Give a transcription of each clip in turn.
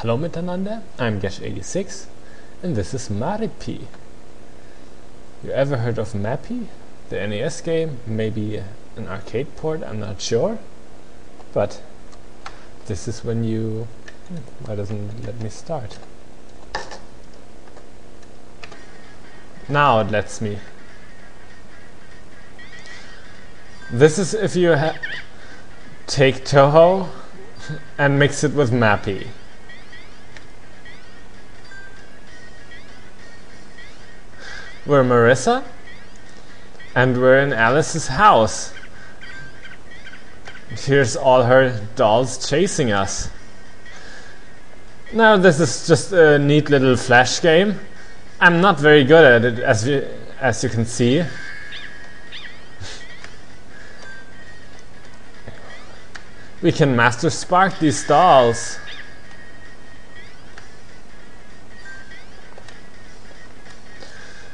Hello miteinander, I'm Gesh86 and this is Marippy. You ever heard of Mappy? The NES game? Maybe an arcade port, I'm not sure. But this is when you... Why doesn't let me start? Now it lets me. This is if you take Touhou and mix it with Mappy. We're Marisa and we're in Alice's house. Here's all her dolls chasing us. Now this is just a neat little flash game. I'm not very good at it as you, as you can see. we can master spark these dolls.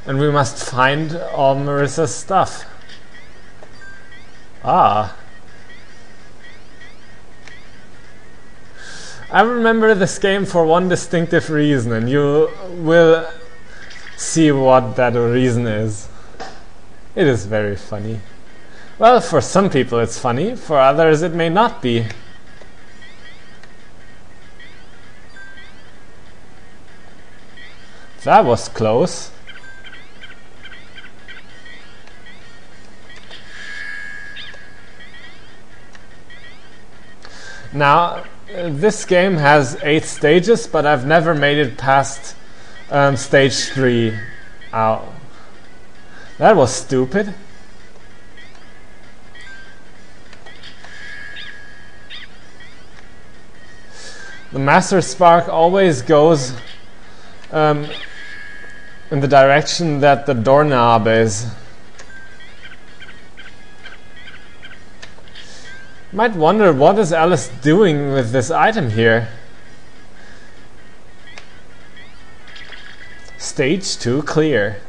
And we must find all Marisa's stuff. Ah. I remember this game for one distinctive reason, and you will see what that reason is. It is very funny. Well, for some people it's funny, for others it may not be. That was close. Now, uh, this game has eight stages, but I've never made it past um, stage three. Ow. That was stupid. The Master Spark always goes um, in the direction that the doorknob is. Might wonder what is Alice doing with this item here. Stage 2 clear.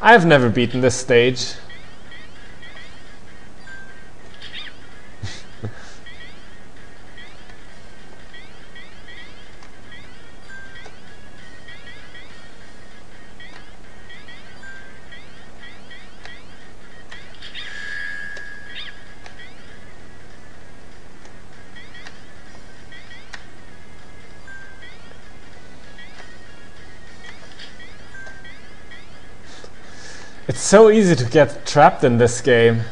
I've never beaten this stage. It's so easy to get trapped in this game.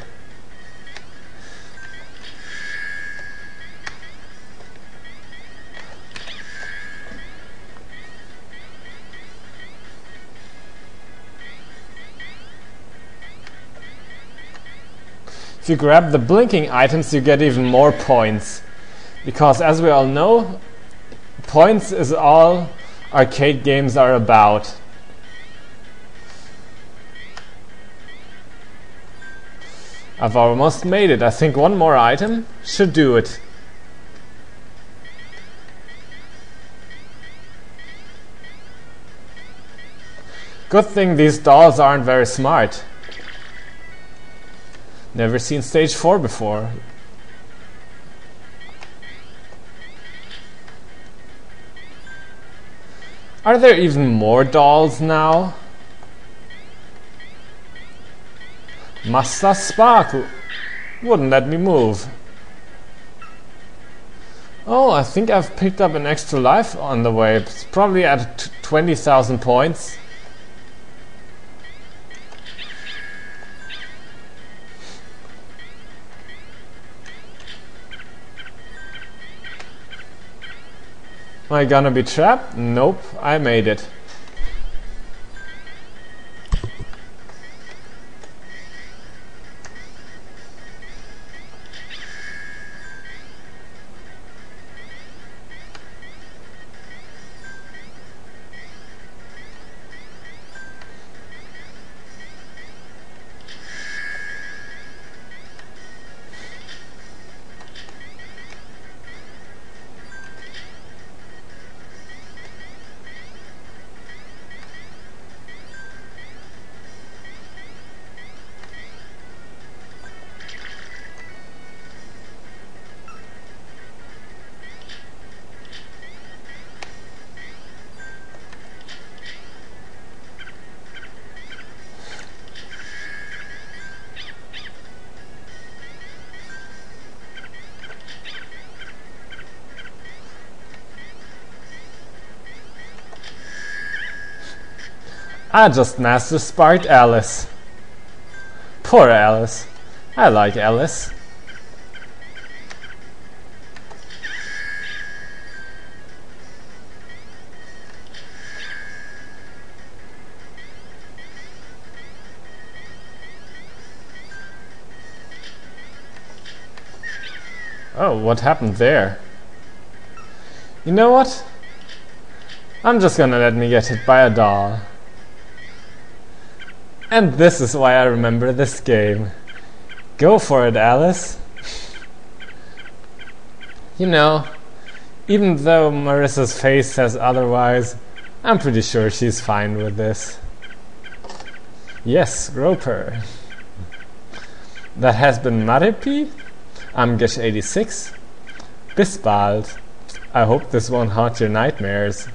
If you grab the blinking items you get even more points. Because as we all know, points is all arcade games are about. I've almost made it. I think one more item should do it. Good thing these dolls aren't very smart. Never seen stage 4 before. Are there even more dolls now? Master Spark wouldn't let me move. Oh, I think I've picked up an extra life on the way. It's probably at 20,000 points. Am I gonna be trapped? Nope, I made it. I just master sparked Alice. Poor Alice. I like Alice. Oh, what happened there? You know what? I'm just gonna let me get hit by a doll. And this is why I remember this game. Go for it, Alice. you know, even though Marisa's face says otherwise, I'm pretty sure she's fine with this. Yes, Groper. That has been Marippy. I'm Gesh86. Bis bald. I hope this won't haunt your nightmares.